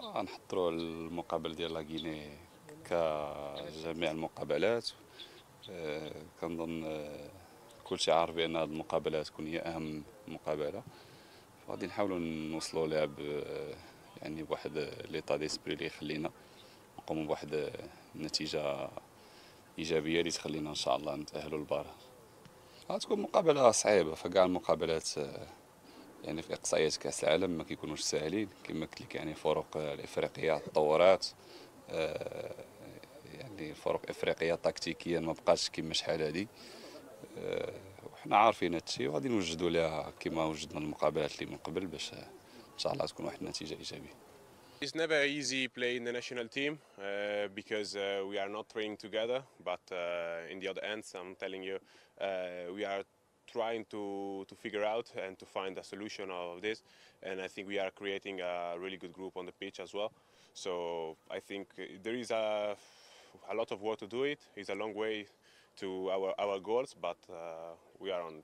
نحضروا المقابله ديال لاكيني كجميع المقابلات. آه، كنظن آه، كلشي عارف بأن هذه المقابله تكون هي أهم مقابلة. غادي نحاولوا نوصلوا لها يعني بواحد ليطا ديسبري اللي يخلينا نقوموا بواحد النتيجه إيجابية اللي تخلينا إن شاء الله نتأهلوا للبار غتكون مقابلة صعيبة فكاع المقابلات آه، يعني في إقصائيات كأس العالم ما كيكونوش ساهلين كما قلت لك يعني فرق الإفريقية تطورات آه، يعني الفرق الافريقيه تكتيكيا ما بقاتش كما شحال هذه آه، وحنا عارفين هادشي وغادي نوجدوا لها كما وجدنا المقابلات اللي من قبل باش إن شاء الله تكون واحد النتيجة إيجابية It's never easy playing the national team uh, because uh, we are not training together. But uh, in the other end, I'm telling you, uh, we are trying to, to figure out and to find a solution of this. And I think we are creating a really good group on the pitch as well. So I think there is a, a lot of work to do it. It's a long way to our, our goals, but uh, we are on